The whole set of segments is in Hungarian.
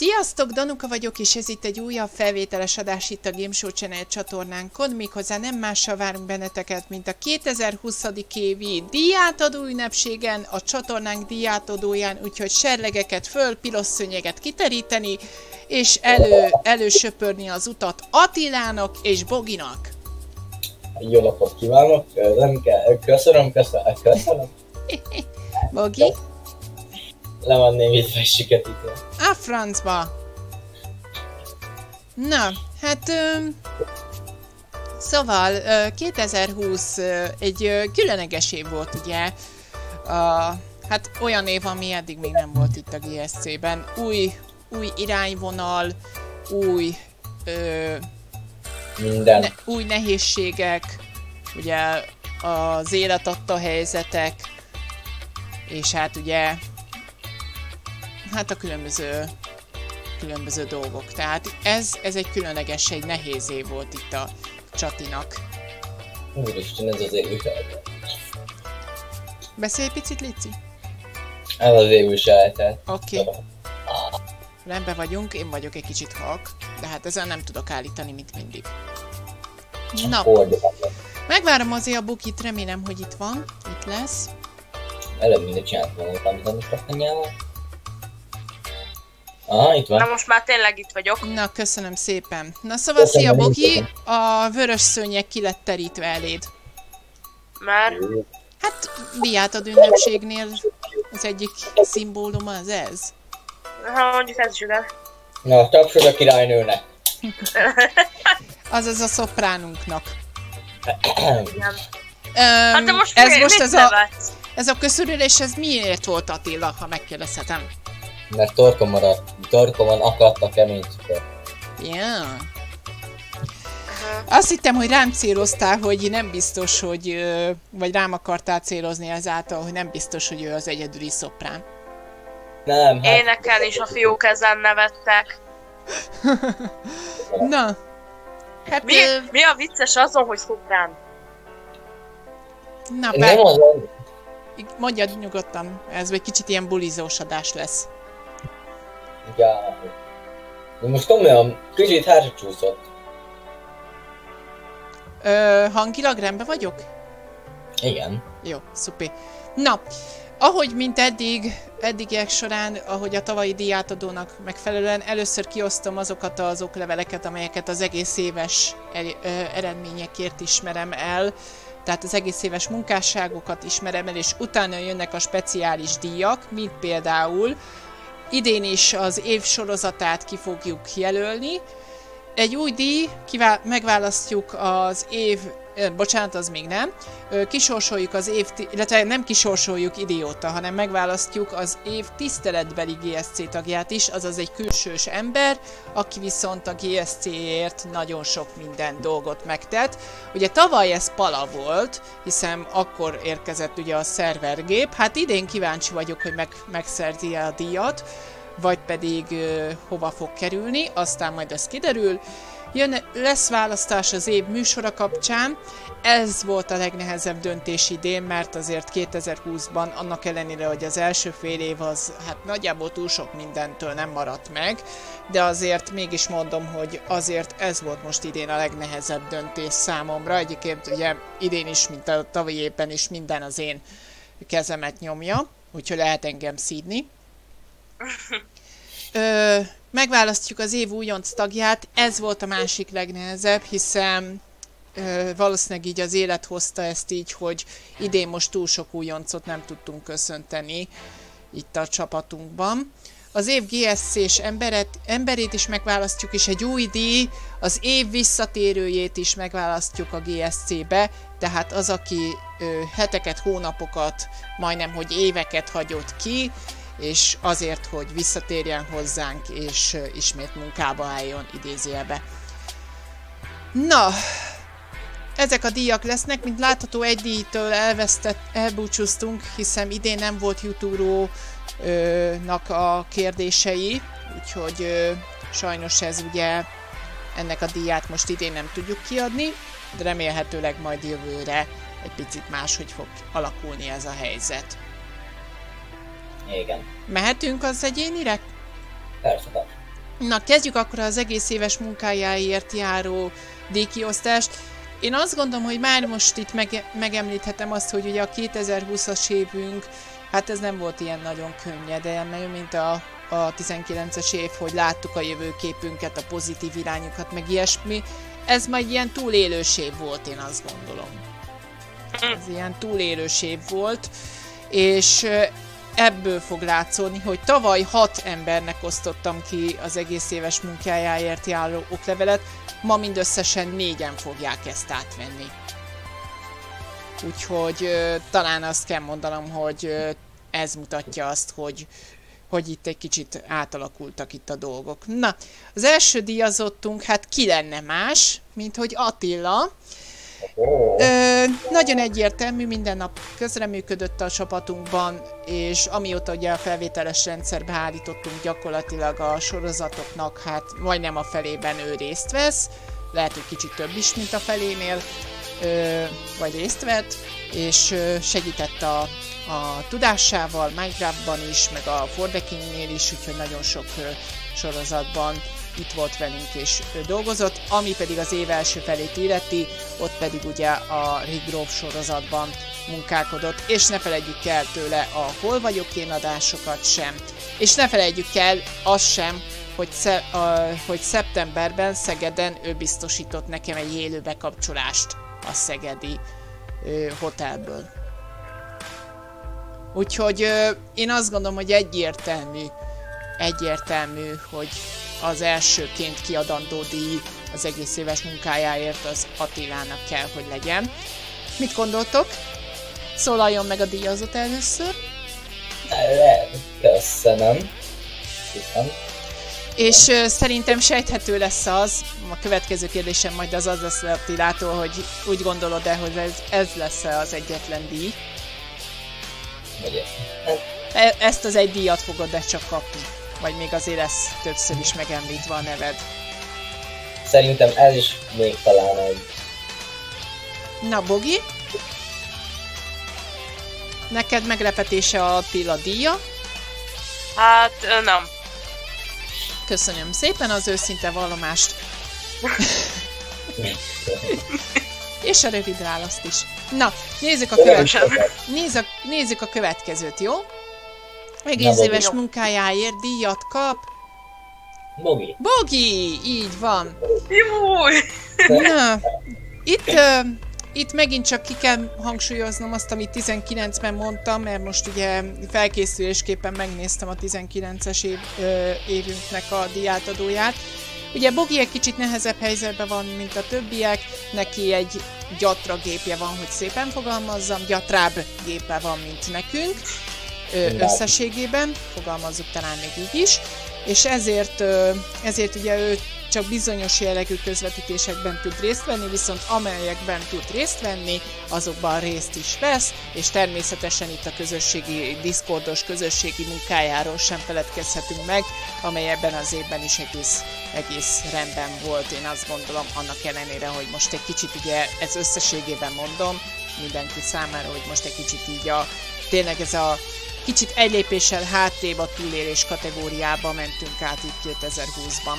Sziasztok, Danuka vagyok, és ez itt egy újabb felvételes adás itt a Game Show Channel csatornánkon. Méghozzá nem mással várunk benneteket, mint a 2020. évi díjátadó ünnepségen, a csatornánk díjátadóján, úgyhogy serlegeket föl, pilosszönyeget kiteríteni, és elő, elősöpörni az utat Attilának és Boginak. Jó napot kívánok, nem kell, köszönöm, köszönöm, köszönöm. Bogi? Le van némítve siket itt. A francba! Na, hát... Ö, szóval, ö, 2020 ö, egy különleges év volt, ugye? A, hát olyan év, ami eddig még nem volt itt a GSC-ben. Új, új irányvonal, új... Ö, Minden. ne, új nehézségek, ugye az élet adta helyzetek, és hát ugye hát a különböző különböző dolgok. Tehát ez, ez egy különleges, egy nehéz év volt itt a csatinak. Úristen, ez az év viselete. Beszélj egy picit, Lici? Ez az év viselete. Oké, okay. rendben vagyunk, én vagyok egy kicsit halk, de hát ezzel nem tudok állítani, mint mindig. Na, Fordulhat. megvárom azért a bukit, remélem, hogy itt van, itt lesz. Előbb mindig csinált volna, amit a. Aha, itt Na van. most már tényleg itt vagyok. Na, köszönöm szépen. Na szóval, Köszönöm, szia Bogi, a vörös szőnyeg ki lett terítve eléd. Mert Hát, diátad ünnepségnél az egyik szimbóluma az ez. ha mondjuk ez is ide. Na, tapsod a királynőnek. Az az a szopránunknak. Öm, Hát de most ez mi, most ez a, ez a köszörülés, ez miért volt Attila, ha megkérdezhetem? Mert torkom maradt, torkomon akadt a kemény cukor. Aha. Azt hittem, hogy rám céloztál, hogy nem biztos, hogy... Vagy rám akartál célozni ezáltal, hogy nem biztos, hogy ő az egyedüli szoprán. Nem, hát Énekel is a fiúk ezen nevettek. Na. Hát, Mi, ö, mi a vicces azon, hogy szoprán? na, nem be, azon, mondjad nyugodtan, ez egy kicsit ilyen bulizós adás lesz. Ja. De most komolyan, kicsit hátra csúszott. Ö, hangilag rendben vagyok? Igen. Jó, szupi. Na, ahogy mint eddig, eddigiek során, ahogy a tavalyi díjátadónak megfelelően, először kiosztom azokat az okleveleket, amelyeket az egész éves eredményekért ismerem el, tehát az egész éves munkásságokat ismerem el, és utána jönnek a speciális díjak, mint például idén is az év sorozatát ki fogjuk jelölni, egy új díj, megválasztjuk az év, bocsánat, az még nem, Ö, kisorsoljuk az év, illetve nem kisorsoljuk idióta, hanem megválasztjuk az év tiszteletbeli GSC tagját is, azaz egy külsős ember, aki viszont a GSC-ért nagyon sok minden dolgot megtett. Ugye tavaly ez Pala volt, hiszen akkor érkezett ugye a szervergép, hát idén kíváncsi vagyok, hogy meg, megszerzi a díjat, vagy pedig hova fog kerülni, aztán majd ez kiderül. Jön, lesz választás az év műsora kapcsán, ez volt a legnehezebb döntés idén, mert azért 2020-ban annak ellenére, hogy az első fél év az hát nagyjából túl sok mindentől nem maradt meg, de azért mégis mondom, hogy azért ez volt most idén a legnehezebb döntés számomra. Egyébként ugye idén is, mint a tavalyi évben is minden az én kezemet nyomja, úgyhogy lehet engem szídni. Ö, megválasztjuk az év újonc tagját, ez volt a másik legnehezebb, hiszen ö, valószínűleg így az élet hozta ezt így, hogy idén most túl sok újoncot nem tudtunk köszönteni itt a csapatunkban. Az év GSC-s emberet, emberét is megválasztjuk, és egy új díj, az év visszatérőjét is megválasztjuk a GSC-be, tehát az, aki ö, heteket, hónapokat, majdnem hogy éveket hagyott ki, és azért, hogy visszatérjen hozzánk, és ismét munkába álljon idézőjelbe. Na, ezek a díjak lesznek, mint látható egy díjtől elvesztett, elbúcsúztunk, hiszen idén nem volt Jutúrónak a kérdései, úgyhogy ö, sajnos ez ugye ennek a díját most idén nem tudjuk kiadni, de remélhetőleg majd jövőre egy picit máshogy fog alakulni ez a helyzet. Igen. Mehetünk az egyénire? Persze, persze. Na, kezdjük akkor az egész éves munkájáért járó díjkiosztást. Én azt gondolom, hogy már most itt mege- megemlíthetem azt, hogy ugye a 2020-as évünk, hát ez nem volt ilyen nagyon könnyed, de nem mint a, a 19-es év, hogy láttuk a jövőképünket, a pozitív irányokat, meg ilyesmi. Ez majd ilyen túlélős év volt, én azt gondolom. Ez ilyen túlélős év volt, és ebből fog látszódni, hogy tavaly hat embernek osztottam ki az egész éves munkájáért járó oklevelet, ma mindösszesen négyen fogják ezt átvenni. Úgyhogy talán azt kell mondanom, hogy ez mutatja azt, hogy, hogy itt egy kicsit átalakultak itt a dolgok. Na, az első díjazottunk, hát ki lenne más, mint hogy Attila, Ö, nagyon egyértelmű, minden nap közreműködött a csapatunkban, és amióta ugye a felvételes rendszerbe állítottunk gyakorlatilag a sorozatoknak, hát majdnem a felében ő részt vesz, lehet, hogy kicsit több is, mint a felénél, ö, vagy részt vett, és ö, segített a, a tudásával, Minecraftban is, meg a Fordekingnél is, úgyhogy nagyon sok ö, sorozatban itt volt velünk és dolgozott, ami pedig az év első felét illeti, ott pedig ugye a Rick sorozatban munkálkodott, és ne felejtjük el tőle a Hol vagyok én adásokat sem, és ne felejtjük el azt sem, hogy, sze, a, hogy szeptemberben Szegeden ő biztosított nekem egy élő bekapcsolást a szegedi ö, hotelből. Úgyhogy ö, én azt gondolom, hogy egyértelmű, egyértelmű, hogy az elsőként kiadandó díj az egész éves munkájáért az Attilának kell, hogy legyen. Mit gondoltok? Szólaljon meg a díjazott először. le, köszönöm. Köszönöm. És ö, szerintem sejthető lesz az, a következő kérdésem majd az az lesz Attilától, hogy úgy gondolod-e, hogy ez, ez lesz-e az egyetlen díj? Ugye. E- ezt az egy díjat fogod-e csak kapni? Vagy még azért lesz többször is megemlítve a neved? szerintem ez is még talán egy Na, Bogi? Neked meglepetése a Attila díja. Hát nem. Köszönöm szépen az őszinte vallomást. És a rövid választ is. Na, nézzük a, követ... Nézz a... nézzük a következőt, jó? Egész Na, éves Bogi. munkájáért díjat kap. Bogi. Bogi! Így van. Júj! Na, itt, uh, itt megint csak ki kell hangsúlyoznom azt, amit 19-ben mondtam, mert most ugye felkészülésképpen megnéztem a 19-es év, ö, évünknek a diátadóját. Ugye Bogi egy kicsit nehezebb helyzetben van, mint a többiek, neki egy gyatra gépje van, hogy szépen fogalmazzam, gyatrább gépe van, mint nekünk. Összességében, fogalmazzuk talán még így is, és ezért, ezért ugye ő csak bizonyos jellegű közvetítésekben tud részt venni, viszont amelyekben tud részt venni, azokban részt is vesz, és természetesen itt a közösségi, diszkordos közösségi munkájáról sem feledkezhetünk meg, amely ebben az évben is egész, egész rendben volt, én azt gondolom, annak ellenére, hogy most egy kicsit ugye, ez összességében mondom, mindenki számára, hogy most egy kicsit így a, tényleg ez a kicsit egy lépéssel hátrébb a túlélés kategóriába mentünk át itt 2020-ban.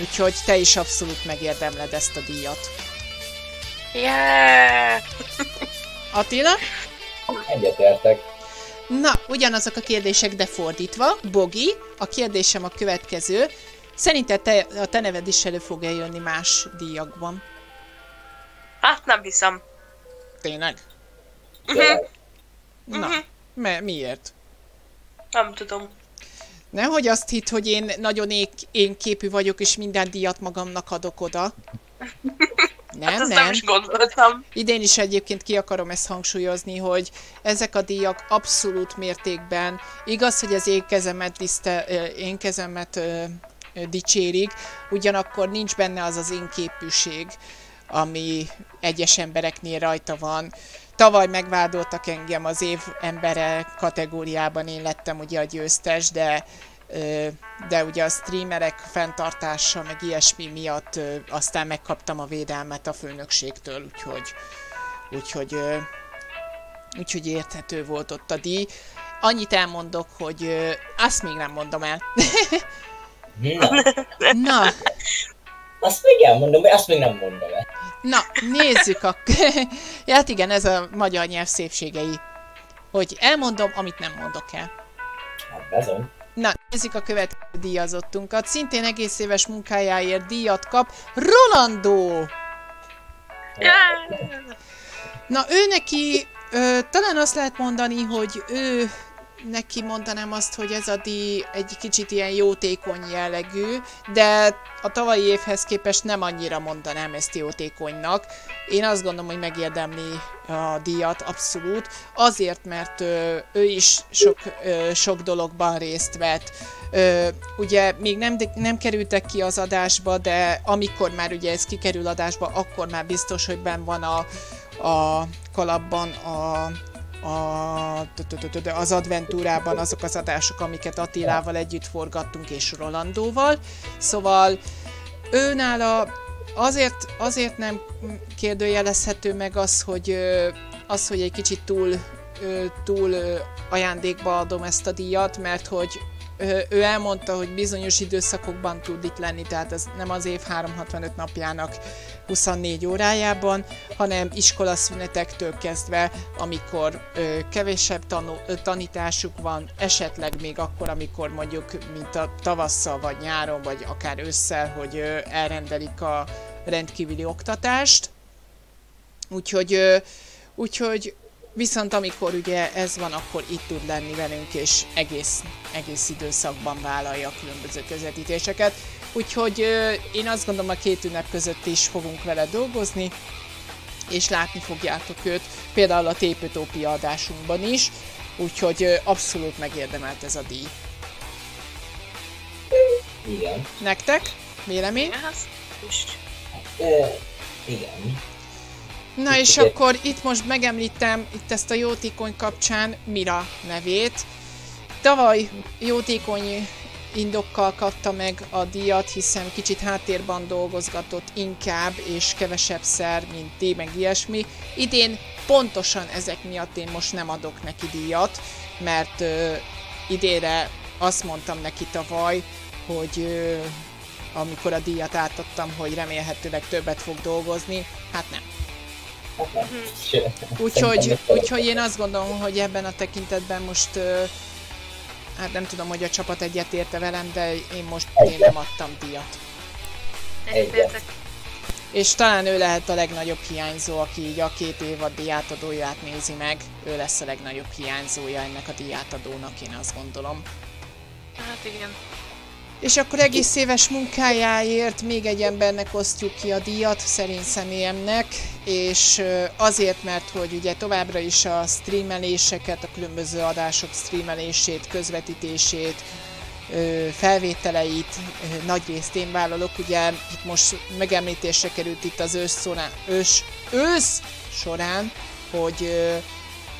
Úgyhogy te is abszolút megérdemled ezt a díjat. Yeah! Attila? Egyetértek. Na, ugyanazok a kérdések, de fordítva. Bogi, a kérdésem a következő. Szerinted te, a te neved is elő fog eljönni más díjakban? Hát nem hiszem. Tényleg? Tényleg. Na, me- miért? Nem tudom. Nehogy azt hitt, hogy én nagyon én, én képű vagyok, és minden díjat magamnak adok oda. Nem, Hát nem. nem is gondoltam. Idén is egyébként ki akarom ezt hangsúlyozni, hogy ezek a díjak abszolút mértékben, igaz, hogy az én kezemet, diszte, én kezemet ö, ö, dicsérik, ugyanakkor nincs benne az az én képűség, ami egyes embereknél rajta van. Tavaly megvádoltak engem az év embere kategóriában, én lettem ugye a győztes, de de ugye a streamerek fenntartása, meg ilyesmi miatt aztán megkaptam a védelmet a főnökségtől, úgyhogy, úgyhogy, úgyhogy érthető volt ott a díj. Annyit elmondok, hogy azt még nem mondom el. Na, Na, azt még elmondom, vagy azt még nem mondom el. na, nézzük a... ja, hát igen, ez a magyar nyelv szépségei. Hogy elmondom, amit nem mondok el. Hát bezony. Na, nézzük a következő díjazottunkat. Szintén egész éves munkájáért díjat kap Rolando! Yeah. Na, ő neki, ö, talán azt lehet mondani, hogy ő neki mondanám azt, hogy ez a díj egy kicsit ilyen jótékony jellegű, de a tavalyi évhez képest nem annyira mondanám ezt jótékonynak. Én azt gondolom, hogy megérdemli a díjat abszolút, azért, mert ö, ő is sok, ö, sok dologban részt vett. Ö, ugye még nem, nem kerültek ki az adásba, de amikor már ugye ez kikerül adásba, akkor már biztos, hogy benn van a, a kalapban a, a, az adventúrában azok az adások, amiket Attilával együtt forgattunk, és Rolandóval. Szóval őnála azért, azért nem kérdőjelezhető meg az, hogy, az, hogy egy kicsit túl, túl ajándékba adom ezt a díjat, mert hogy ő elmondta, hogy bizonyos időszakokban tud itt lenni, tehát ez nem az év 365 napjának 24 órájában, hanem iskolaszünetektől kezdve, amikor kevésebb tanú, tanításuk van, esetleg még akkor, amikor mondjuk, mint a tavasszal, vagy nyáron, vagy akár ősszel, hogy elrendelik a rendkívüli oktatást. Úgyhogy, úgyhogy viszont amikor ugye ez van, akkor itt tud lenni velünk, és egész, egész időszakban vállalja a különböző közvetítéseket. Úgyhogy ö, én azt gondolom a két ünnep között is fogunk vele dolgozni, és látni fogjátok őt, például a Tépőtópia adásunkban is, úgyhogy ö, abszolút megérdemelt ez a díj. Igen. Nektek? Vélemény? Igen. Na és Igen. akkor itt most megemlítem itt ezt a jótékony kapcsán Mira nevét. Tavaly jótékony indokkal kapta meg a díjat, hiszen kicsit háttérban dolgozgatott inkább és kevesebb szer, mint ti, meg ilyesmi. Idén pontosan ezek miatt én most nem adok neki díjat, mert ö, idénre azt mondtam neki tavaly, hogy ö, amikor a díjat átadtam, hogy remélhetőleg többet fog dolgozni, hát nem. Sőt, Úgyhogy, szerintem úgyhogy én azt gondolom, hogy ebben a tekintetben most, hát nem tudom, hogy a csapat egyetérte velem, de én most én nem adtam díjat. És talán ő lehet a legnagyobb hiányzó, aki így a két évad díjátadóját nézi meg. Ő lesz a legnagyobb hiányzója ennek a díjátadónak, én azt gondolom. Hát igen. És akkor egész éves munkájáért még egy embernek osztjuk ki a díjat, szerény személyemnek, és azért, mert hogy ugye továbbra is a streameléseket, a különböző adások streamelését, közvetítését, felvételeit nagy részt én vállalok. Ugye itt most megemlítésre került itt az ősz, során, ős, ősz során, hogy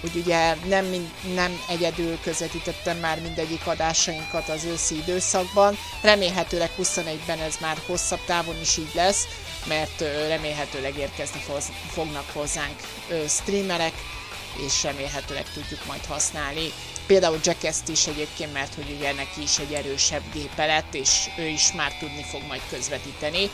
hogy ugye nem, nem egyedül közvetítettem már mindegyik adásainkat az őszi időszakban. Remélhetőleg 21-ben ez már hosszabb távon is így lesz, mert remélhetőleg érkezni fognak hozzánk streamerek, és remélhetőleg tudjuk majd használni. Például Jackass-t is egyébként, mert hogy ugye neki is egy erősebb gépe lett, és ő is már tudni fog majd közvetíteni.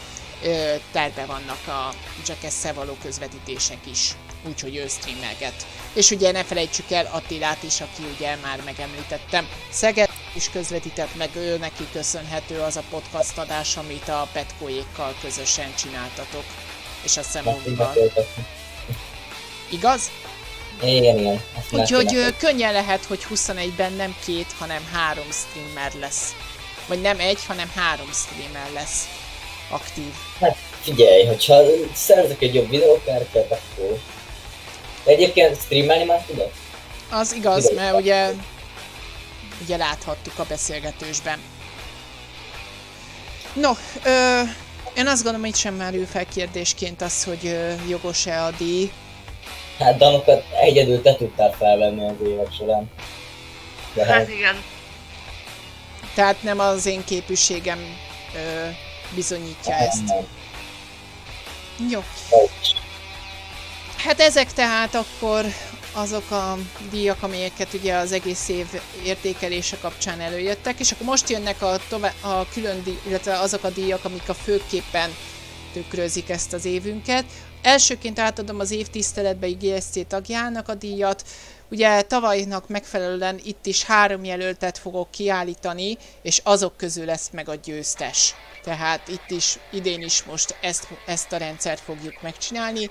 Terve vannak a Jackass-szel való közvetítések is, úgyhogy ő streamelget. És ugye ne felejtsük el Attilát is, aki ugye már megemlítettem. Szeged is közvetített, meg ő neki köszönhető az a podcast adás, amit a Petkóékkal közösen csináltatok. És a Szemónival. Igaz? Igen, igen. Úgyhogy könnyen lehet, hogy 21-ben nem két, hanem három streamer lesz. Vagy nem egy, hanem három streamer lesz aktív. Hát figyelj, hogyha szerzek egy jobb videókártyát, akkor... Egyébként streamelni már tudod? Az igaz, Igen. mert ugye, ugye láthattuk a beszélgetősben. No, ö, én azt gondolom, hogy sem merül fel kérdésként az, hogy ö, jogos-e a díj. Hát danokat egyedül te tudtál felvenni az évek során. De Hát hát, igen. Tehát nem az én képűségem ö, bizonyítja ezt. nem. Jó. Hát ezek tehát akkor azok a díjak, amelyeket ugye az egész év értékelése kapcsán előjöttek, és akkor most jönnek a, tovább, a külön díj, illetve azok a díjak, amik a főképpen tükrözik ezt az évünket. Elsőként átadom az évtiszteletbeli GSC tagjának a díjat. Ugye tavalynak megfelelően itt is három jelöltet fogok kiállítani, és azok közül lesz meg a győztes. Tehát itt is, idén is most ezt, ezt a rendszert fogjuk megcsinálni.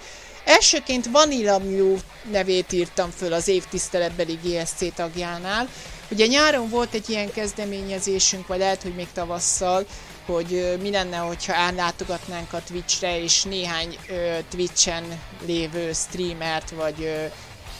Elsőként Vanilla Mew nevét írtam föl az évtiszteletbeli GSC tagjánál. Ugye nyáron volt egy ilyen kezdeményezésünk, vagy lehet, hogy még tavasszal, hogy mi lenne, hogyha ellátogatnánk a Twitchre, és néhány ö, Twitchen lévő streamert, vagy ö,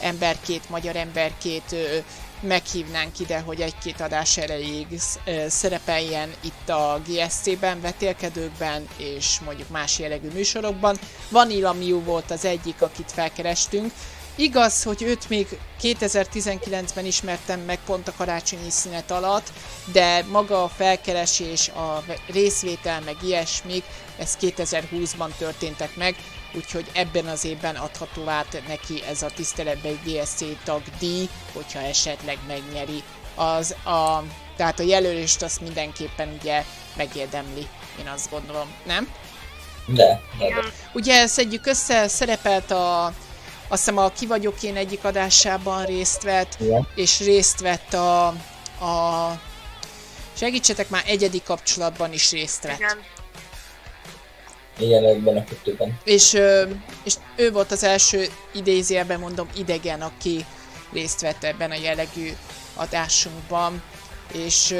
emberkét, magyar emberkét ö, meghívnánk ide, hogy egy-két adás erejéig szerepeljen itt a GSC-ben, vetélkedőkben és mondjuk más jellegű műsorokban. Vanilla Mew volt az egyik, akit felkerestünk. Igaz, hogy őt még 2019-ben ismertem meg pont a karácsonyi szünet alatt, de maga a felkeresés, a részvétel, meg ilyesmik, ez 2020-ban történtek meg, úgyhogy ebben az évben adható át neki ez a tiszteletbeli GSC tag díj, hogyha esetleg megnyeri. Az a, tehát a jelölést azt mindenképpen ugye megérdemli, én azt gondolom, nem? De, de. Ugye szedjük össze, szerepelt a, azt hiszem a Ki vagyok én egyik adásában részt vett, Igen. és részt vett a, a segítsetek már egyedi kapcsolatban is részt vett. Igen. Igen, ebben a kettőben. És, és ő volt az első idézőjelben mondom idegen, aki részt vett ebben a jellegű adásunkban, és,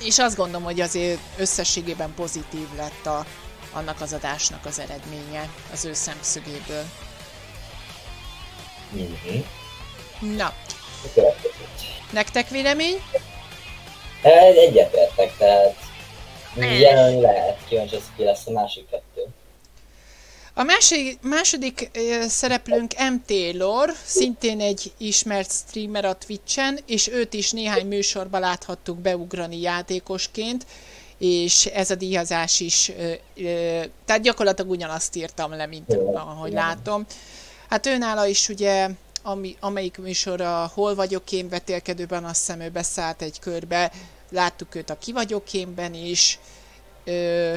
és azt gondolom, hogy azért összességében pozitív lett a, annak az adásnak az eredménye az ő szemszögéből. Mhm. Na, nektek vélemény? Ez egyetértek, tehát Ne. jelen lehet, kíváncsi, az ki lesz a másik kettő. A másik, második szereplőnk M. Taylor, szintén egy ismert streamer a Twitchen, és őt is néhány műsorban láthattuk beugrani játékosként, és ez a díjazás is, tehát gyakorlatilag ugyanazt írtam le, mint ahogy látom. Hát őnála is ugye, ami, amelyik műsor a Hol vagyok én vetélkedőben, azt hiszem ő beszállt egy körbe, láttuk őt a Ki vagyok énben is, ö,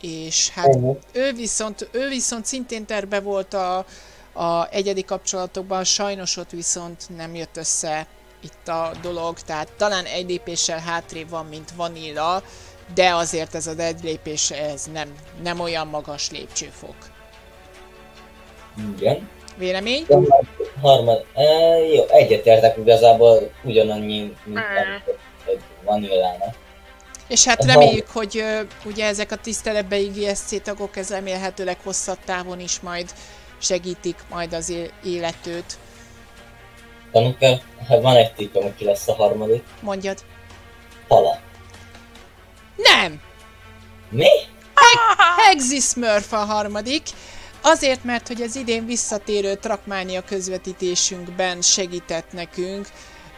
és hát Mhm. ő viszont, ő viszont szintén terve volt a, a egyedi kapcsolatokban, sajnos ott viszont nem jött össze itt a dolog, tehát talán egy lépéssel hátrébb van, mint Vanilla, de azért ez az egy lépés, ez nem, nem olyan magas lépcsőfok. Igen. Vélemény? A harmad, e, jó, egyetértek igazából ugyanannyi, mint Mm. Vanillának. És hát reméljük, hogy ugye ezek a tiszteletbeli GSC tagok, ez remélhetőleg hosszabb távon is majd segítik majd az életőt. Hát van egy tippem, hogy ki lesz a harmadik. Mondjad. Pala. Nem! Mi? Hexi Smurf a harmadik, azért, mert hogy az idén visszatérő Trackmania közvetítésünkben segített nekünk.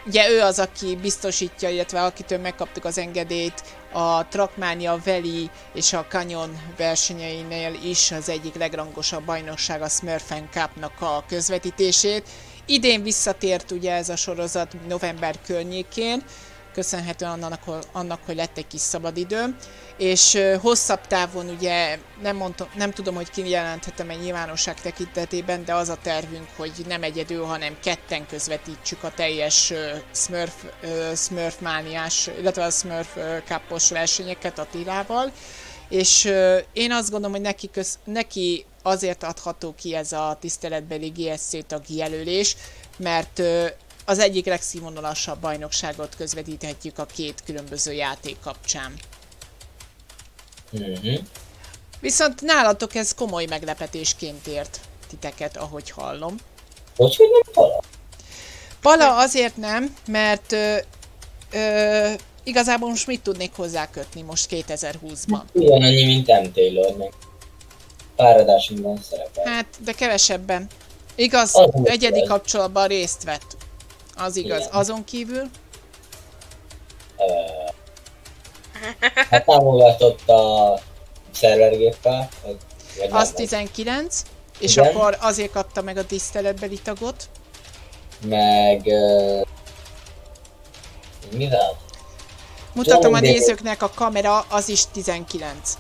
Ugye ő az, aki biztosítja, illetve akitől megkaptuk az engedélyt a Trackmania Valley és a Canyon versenyeinél is az egyik legrangosabb bajnokság a Smurfen Cup-nak a közvetítését. Idén visszatért ugye ez a sorozat november környékén, köszönhetően annak, annak, hogy lett egy kis szabadidőm, és hosszabb távon ugye nem, mondtam, nem tudom, hogy kijelenthetem egy nyilvánosság tekintetében, de az a tervünk, hogy nem egyedül, hanem ketten közvetítsük a teljes Smurf, Smurf mániás, illetve a Smurf ö, Cup-os versenyeket Attilával, és ö, én azt gondolom, hogy neki, köz, neki azért adható ki ez a tiszteletbeli GSC tag jelölés, mert az egyik legszínvonalasabb bajnokságot közvetíthetjük a két különböző játék kapcsán. Mhm. Viszont nálatok ez komoly meglepetésként ért titeket, ahogy hallom. Hogy, hogy nem pala? Pala azért nem, mert ö, ö, igazából most mit tudnék hozzá kötni most 2020-ban? Ugyanannyi, mint M. Taylornek. Pár adásunkban szerepel. Hát, de kevesebben. Igaz, Az egyedi kapcsolatban részt vett. Az igaz. Igen. Azon kívül? Hát támogatott a szervergéppel, Az nem, 19. És Igen. akkor azért kapta meg a tiszteletbeli tagot. Meg... Uh, mivel? Mutatom a nézőknek a kamera, az is 19.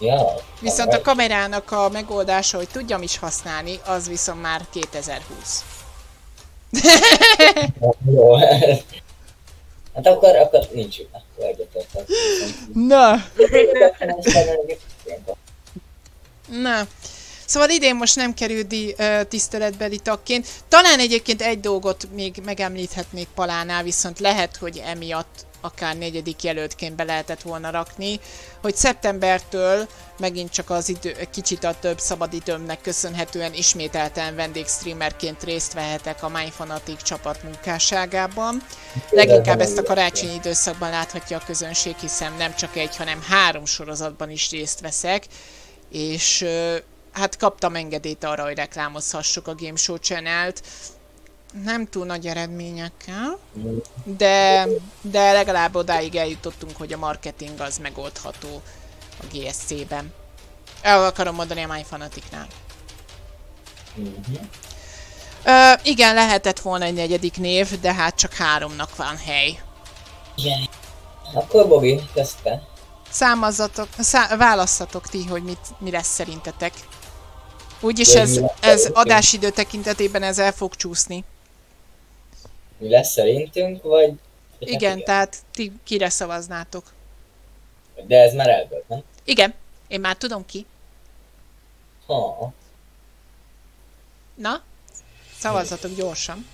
Ja. Viszont a kamerának a megoldása, hogy tudjam is használni, az viszont már 2020. Jó. hát akkor, akkor nincs. Akkor egyetértek. Na, na. Szóval idén most nem kerül di, ö, tiszteletbeli tagként. Talán egyébként egy dolgot még megemlíthetnék Palánál, viszont lehet, hogy emiatt akár negyedik jelöltként be lehetett volna rakni, hogy szeptembertől megint csak az idő, kicsit a több szabadidőmnek köszönhetően ismételten vendégstreamerként részt vehetek a Mindfanatic csapat munkásságában. Leginkább ezt a karácsonyi időszakban láthatja a közönség, hiszen nem csak egy, hanem három sorozatban is részt veszek, és hát kaptam engedélyt arra, hogy reklámozhassuk a Game Show Channel-t. Nem túl nagy eredményekkel, de, de legalább odáig eljutottunk, hogy a marketing az megoldható a GSC-ben. El akarom mondani a MyFanaticnál. Mhm. Ö, igen, lehetett volna egy negyedik név, de hát csak háromnak van hely. Igen. Akkor Bogi, kezdte. Számazzatok, szá, válasszatok ti, hogy mit, mi lesz szerintetek. Úgyis ez, ez adásidő tekintetében ez el fog csúszni. Mi lesz szerintünk, vagy... Igen, tehát ti kire szavaznátok? De ez már eldőlt, nem? Igen, én már tudom ki. Ha, Na, szavazzatok gyorsan.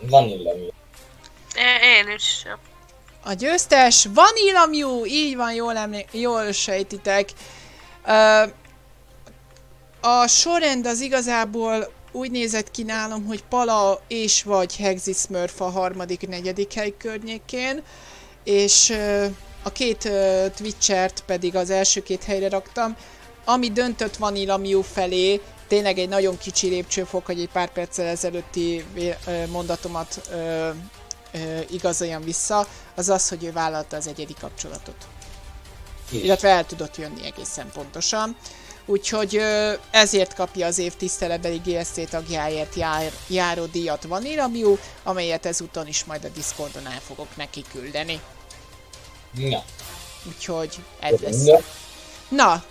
Vanilla. É- Én is. A győztes Vanilla Mew, így van, jól, emlé- jól sejtitek. Ö, a sorrend az igazából úgy nézett ki nálam, hogy Pala és vagy Hexi Smurf a harmadik, negyedik hely környékén, és a két Twitchert pedig az első két helyre raktam. Ami döntött Vanilla Mew felé, tényleg egy nagyon kicsi lépcsőfok, hogy egy pár perccel ezelőtti mondatomat igazoljam vissza, az az, hogy ő vállalta az egyedi kapcsolatot. Is. Illetve el tudott jönni egészen pontosan. Úgyhogy ezért kapja az év tiszteletbeli GSC tagjáért jár, járó díjat Vanilla Mew, amelyet ezúton is majd a Discordon el fogok neki küldeni. Na. Úgyhogy ez lesz. Na. Na,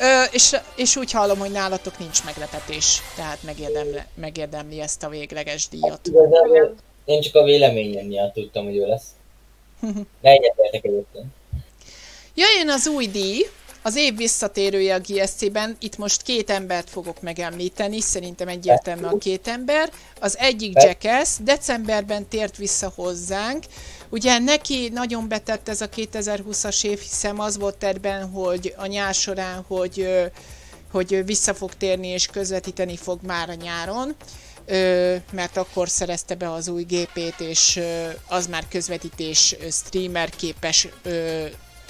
ö, és, és úgy hallom, hogy nálatok nincs meglepetés, tehát megérdemli, megérdemli ezt a végleges díjat. Igazából én csak a véleményem miatt tudtam, hogy ő lesz. De egyetértek egyébként. Jöjjön az új díj, az év visszatérője a GSC-ben. Itt most két embert fogok megemlíteni, szerintem egyértelmű a két ember. Az egyik Jackass, decemberben tért vissza hozzánk. Ugye neki nagyon betett ez a 2020-as év, hiszem az volt terben, hogy a nyár során, hogy, hogy vissza fog térni és közvetíteni fog már a nyáron. Mert akkor szerezte be az új gépét, és az már közvetítés streamer képes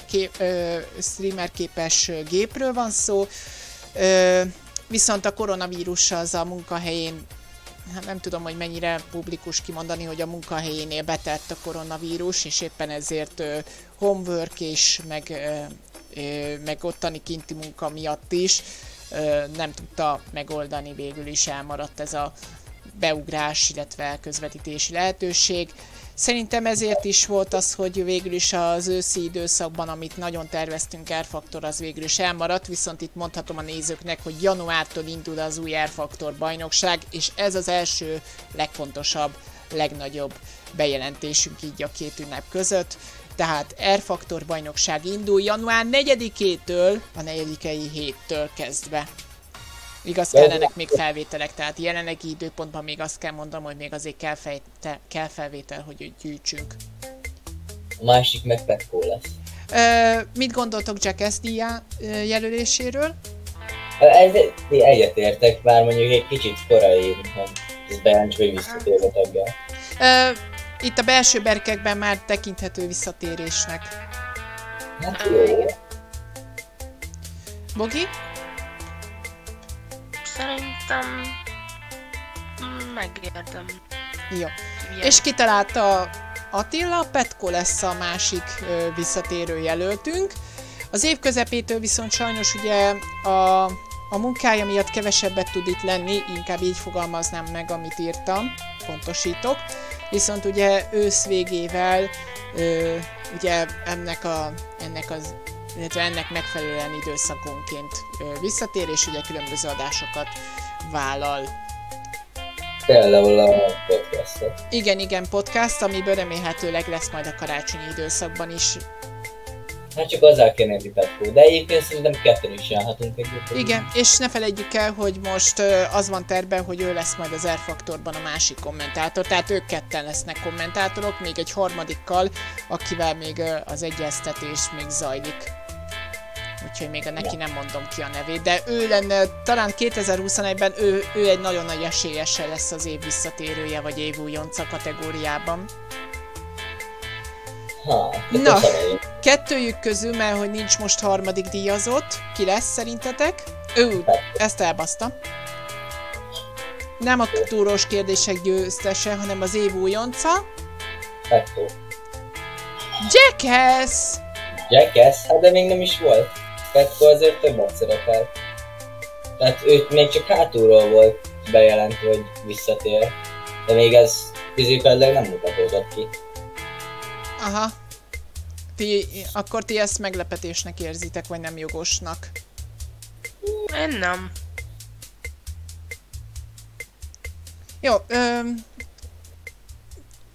kép, ö, streamer képes gépről van szó, ö, viszont a koronavírussal az a munkahelyén, hát nem tudom, hogy mennyire publikus kimondani, hogy a munkahelyénél betett a koronavírus, és éppen ezért homework és meg, meg ottani kinti munka miatt is nem tudta megoldani, végül is elmaradt ez a beugrás, illetve közvetítési lehetőség. Szerintem ezért is volt az, hogy végül is az őszi időszakban, amit nagyon terveztünk R-faktor, az végül is elmaradt, viszont itt mondhatom a nézőknek, hogy januártól indul az új R-faktor bajnokság, és ez az első legfontosabb, legnagyobb bejelentésünk így a két ünnep között. Tehát R-faktor bajnokság indul január 4-től, a 4 héttől kezdve. Igaz, kellenek még felvételek, tehát jelenlegi időpontban még azt kell mondanom, hogy még azért kell, fejte, kell felvétel, hogy gyűjtsünk. A másik meg Petko lesz. Ö, mit gondoltok Jackass díjá jelöléséről? Ez egyetértek, bár mondjuk egy kicsit korai, ez bejelents, hogy visszatérve tagja. Ö, itt a belső berkekben már tekinthető visszatérésnek. Hát jó. Bogi? Szerintem megérdem. Jó. Ilyen. És kitalálta Attila, Petko lesz a másik ö, visszatérő jelöltünk. Az év közepétől viszont sajnos ugye a, a munkája miatt kevesebbet tud itt lenni, inkább így fogalmaznám meg, amit írtam, pontosítok. Viszont ugye ősz végével ö, ugye ennek, a, ennek az illetve ennek megfelelően időszakonként visszatér, és ugye különböző adásokat vállal. Például a podcastot. Igen, igen, podcast, amiből remélhetőleg lesz majd a karácsonyi időszakban is. Hát csak azzal kéne Petko, de egyébként szerintem ketten is járhatunk együtt. Igen, és ne felejtjük el, hogy most az van terben, hogy ő lesz majd az R-faktorban a másik kommentátor, tehát ők ketten lesznek kommentátorok, még egy harmadikkal, akivel még az egyeztetés még zajlik. Úgyhogy még neki nem mondom ki a nevét, de ő lenne, talán 2021-ben ő, ő egy nagyon nagy esélyese lesz az év visszatérője, vagy év újonca kategóriában. Ha, Na. Kettőjük közül, mert hogy nincs most harmadik díjazott, ki lesz szerintetek? Ő, ezt elbaszta. Nem a túrós kérdések győztese, hanem az év újonca. Jackass! Jackass? Hát de még nem is volt. Petko azért többet szerepel. Tehát őt még csak hátulról volt bejelentve, hogy visszatér. De még ez fizikailag nem mutatódott ki. Aha. Ti, akkor ti ezt meglepetésnek érzitek, vagy nem jogosnak. Én nem. Jó, öm,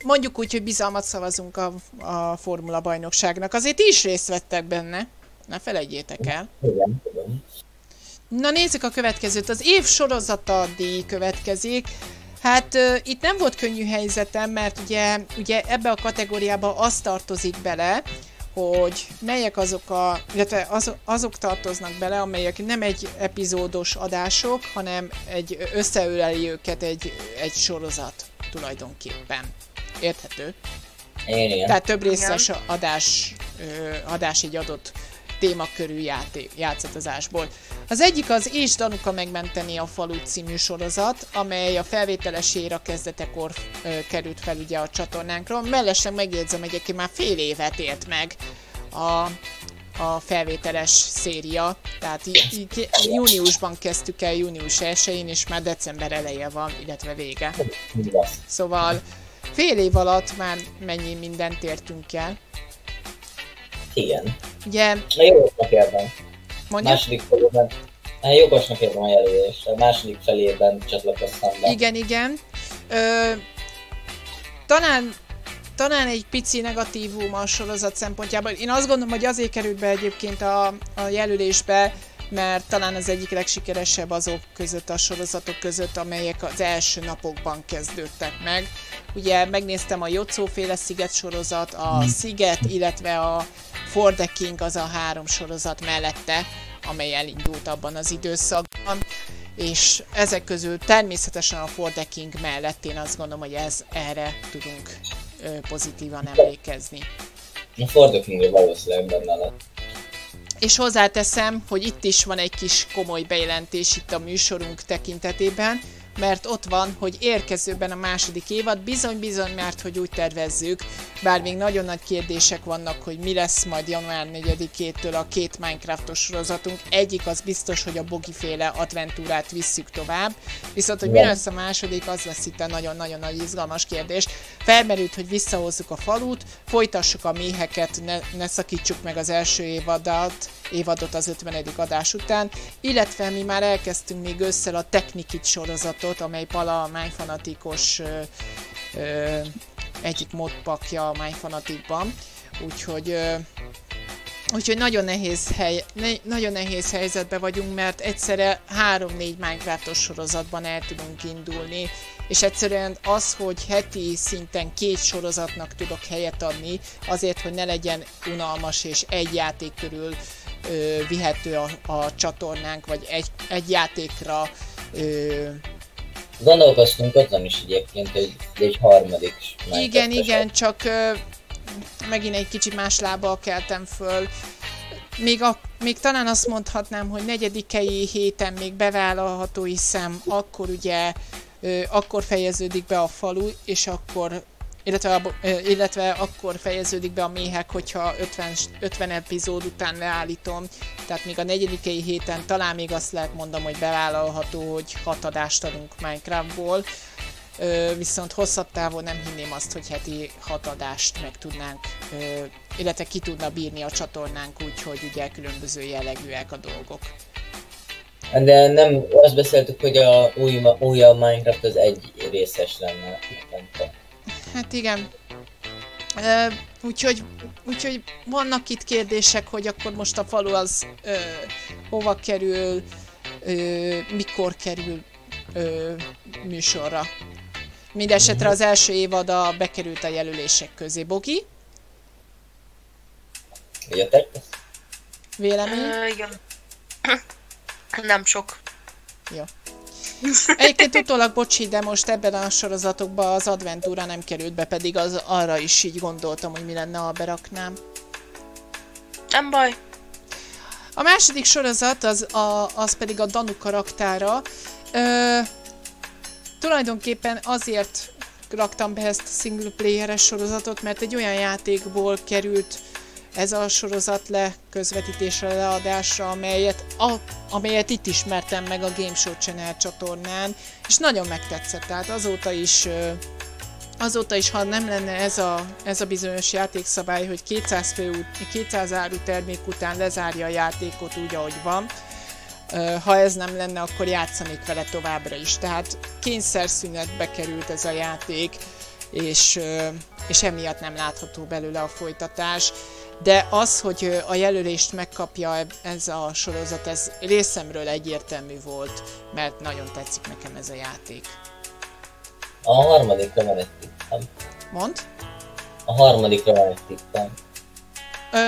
mondjuk úgy, hogy bizalmat szavazunk a, a Formula bajnokságnak. Azért ti is részt vettek benne. Ne felejtjétek el. Igen. Na nézzük a következőt. Az év sorozata díj következik. Hát uh, itt nem volt könnyű helyzetem, mert ugye, ugye ebbe a kategóriába az tartozik bele, hogy melyek azok a, illetve az, azok tartoznak bele, amelyek nem egy epizódos adások, hanem egy összeöleli őket egy, egy sorozat tulajdonképpen. Érthető? Én igen. Tehát több részes adás, ö, adás egy adott témakörű játé, játszatozásból. Az egyik az És Danuka megmenteni a falut című sorozat, amely a felvételes éra kezdetekor ö, került fel ugye a csatornánkról. Mellesleg megjegyzem, egyébként már fél évet élt meg a, a felvételes széria, tehát í- í- júniusban kezdtük el, június 1-én, és már december eleje van, illetve vége. Így. Szóval fél év alatt már mennyi mindent értünk el. Igen. Ugye, Na jogosnak érzem. mondja? Második felében. Jogosnak érzem a jelölést. A második felében csatlakoztam be. Igen, igen. Ö, talán, talán egy pici negatívum a sorozat szempontjából. Én azt gondolom, hogy azért került be egyébként a, a jelölésbe, mert talán az egyik legsikeresebb azok között a sorozatok között, amelyek az első napokban kezdődtek meg. Ugye megnéztem a Jocó féle Sziget sorozat, a Sziget, illetve a For the King az a három sorozat mellette, amely elindult abban az időszakban és ezek közül természetesen a For the King mellett én azt gondolom, hogy ez erre tudunk pozitívan emlékezni. A Fordokingre valószínűleg benne lett. És hozzáteszem, hogy itt is van egy kis komoly bejelentés itt a műsorunk tekintetében, mert ott van, hogy érkezőben a második évad, bizony-bizony, mert hogy úgy tervezzük, bár még nagyon nagy kérdések vannak, hogy mi lesz majd január 4-től a két Minecraftos sorozatunk. Egyik az biztos, hogy a bogiféle adventúrát visszük tovább, viszont hogy mi lesz a második, az lesz itt a nagyon-nagyon nagy izgalmas kérdés. Felmerült, hogy visszahozzuk a falut, folytassuk a méheket, ne, ne szakítsuk meg az első évadat, évadot az 50. adás után, illetve mi már elkezdtünk még ősszel a Technikit sorozatot, amely Pala MyFanaticos egyik modpakja a MyFanaticban, úgyhogy ö, Úgyhogy nagyon nehéz, hely, ne, nagyon nehéz helyzetben vagyunk, mert egyszerre 3-4 Minecraftos sorozatban el tudunk indulni, és egyszerűen az, hogy heti szinten két sorozatnak tudok helyet adni, azért, hogy ne legyen unalmas és egy játék körül ö, vihető a, a csatornánk, vagy egy, egy játékra ö, Gondolkoztunk azon is egyébként, hogy egy harmadik Igen, Minecraft-os igen, csak ö, megint egy kicsit más lábbal keltem föl. Még, a, még talán azt mondhatnám, hogy negyedikei héten még bevállalható hiszem, akkor ugye, ö, akkor fejeződik be a falu, és akkor illetve, illetve akkor fejeződik be a méhek, hogyha 50, 50 epizód után leállítom. Tehát még a negyedikei héten talán még azt lehet mondom, hogy bevállalható, hogy hat adást adunk Minecraftból. Viszont hosszabb távon nem hinném azt, hogy heti hat adást meg tudnánk, illetve ki tudna bírni a csatornánk úgy, hogy ugye különböző jellegűek a dolgok. De nem, azt beszéltük, hogy a új, új a Minecraft az egy részes lenne. Hát igen. Uh, úgyhogy, úgyhogy vannak itt kérdések, hogy akkor most a falu az uh, hova kerül, uh, mikor kerül uh, műsorra. Mindenesetre az első évad a bekerült a jelölések közé. Bogi? Vélemény? Uh, igen. Nem sok. Jó. Egyébként utólag bocsi, de most ebben a sorozatokban az adventúra nem került be, pedig az arra is így gondoltam, hogy mi lenne, ha beraknám. Nem baj. A második sorozat az, a, az pedig a Danu karaktára. Ö, tulajdonképpen azért raktam be ezt a single playeres sorozatot, mert egy olyan játékból került ez a sorozat le közvetítésre, leadásra, amelyet, a, amelyet itt ismertem meg a Game Show Channel csatornán, és nagyon megtetszett, tehát azóta is azóta is, ha nem lenne ez a, ez a bizonyos játékszabály, hogy 200, fő, 200 áru termék után lezárja a játékot úgy, ahogy van, ha ez nem lenne, akkor játszanék vele továbbra is. Tehát kényszerszünetbe került ez a játék, és, és emiatt nem látható belőle a folytatás de az, hogy a jelölést megkapja ez a sorozat, ez részemről egyértelmű volt, mert nagyon tetszik nekem ez a játék. A harmadikra van egy tippem. Mond? A harmadikra van egy tippem.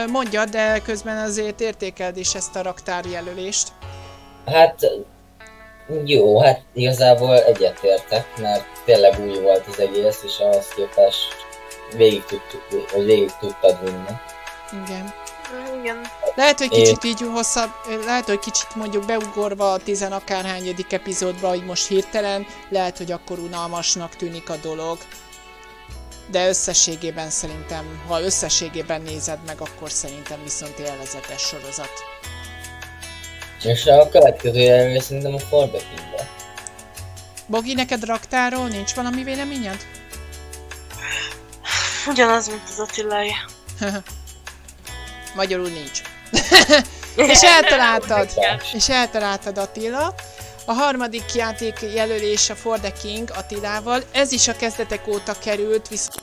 mondja, de közben azért értékeld is ezt a raktár jelölést. Hát jó, hát igazából egyetértek, mert tényleg új volt az egész, és ahhoz képest végig, tudtuk, végig tudtad vinni. Igen. Igen. Lehet, hogy kicsit így hosszabb, lehet, hogy kicsit mondjuk beugorva a tizenakárhányadik epizódba, hogy most hirtelen, lehet, hogy akkor unalmasnak tűnik a dolog. De összességében szerintem, ha összességében nézed meg, akkor szerintem viszont élvezetes sorozat. És a következő jelölő szerintem a Forbekingbe. Bogi, neked raktáról nincs valami véleményed? Ugyanaz, mint az Attilai. Magyarul nincs. és eltaláltad. és eltaláltad Attila. A harmadik játék jelölés a For the King Attilával. Ez is a kezdetek óta került, viszont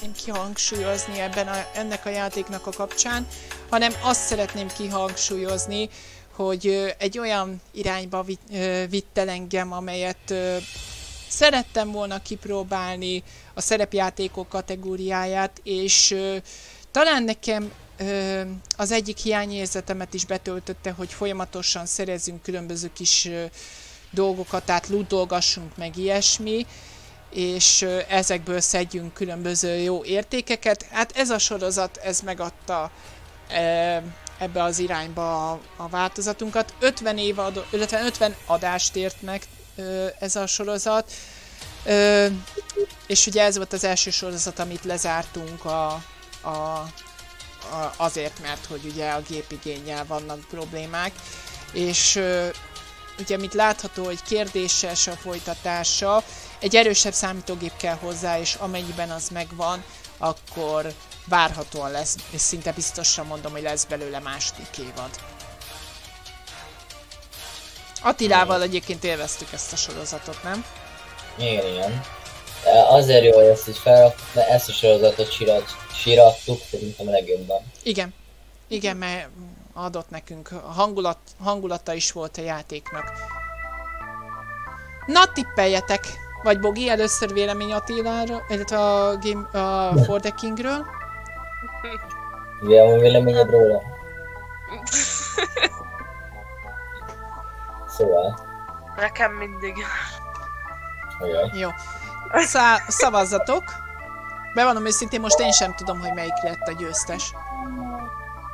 nem kihangsúlyozni ebben a, ennek a játéknak a kapcsán, hanem azt szeretném kihangsúlyozni, hogy egy olyan irányba vitt el engem, amelyet szerettem volna kipróbálni a szerepjátékok kategóriáját, és talán nekem az egyik hiányérzetemet is betöltötte, hogy folyamatosan szerezünk különböző kis dolgokat, tehát lootolgassunk meg ilyesmi, és ezekből szedjünk különböző jó értékeket. Hát ez a sorozat, ez megadta ebbe az irányba a, a változatunkat. 50 év, adó, illetve 50 adást ért meg ez a sorozat, és ugye ez volt az első sorozat, amit lezártunk a, a azért, mert hogy ugye a gépigényel vannak problémák, és ugye mit látható, hogy kérdéses a folytatása, egy erősebb számítógép kell hozzá, és amennyiben az megvan, akkor várhatóan lesz, és szinte biztosan mondom, hogy lesz belőle második évad. Attilával egyébként élveztük ezt a sorozatot, nem? Igen, igen. Azért jó, hogy ezt így felraktuk, mert ezt a sorozatot sirat, sirattuk szerintem a legjobban. Igen. Igen, mert adott nekünk. A hangulat, hangulata is volt a játéknak. Na, tippeljetek! Vagy Bogi, először vélemény Attilára, illetve a, game, a For the Kingről. Mi a véleményed róla? Szóval. Nekem mindig. Olyan. Jó. Szá szavazzatok. Bevallom őszintén, most én sem tudom, hogy melyik lett a győztes.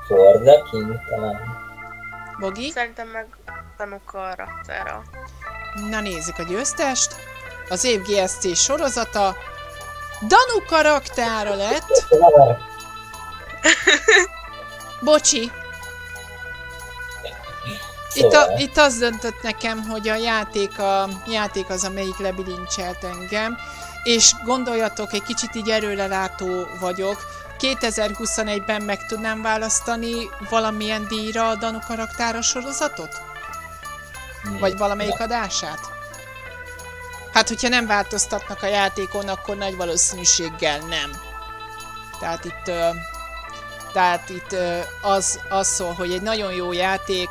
For the King talán. Bogi? Szerintem meg Tanukarra, Terra. Na nézzük a győztest. Az év GSC sorozata Danu karaktára lett. Bocsi, itt, a, Szóval, itt az döntött nekem, hogy a játék, a játék az, amelyik lebilincselt engem, és gondoljatok, egy kicsit így erőlelátó vagyok, 2021-ben meg tudnám választani valamilyen díjra a Danu karaktára sorozatot? Vagy valamelyik adását? Hát, hogyha nem változtatnak a játékon, akkor nagy valószínűséggel nem. Tehát itt, tehát itt az, az szól, hogy egy nagyon jó játék,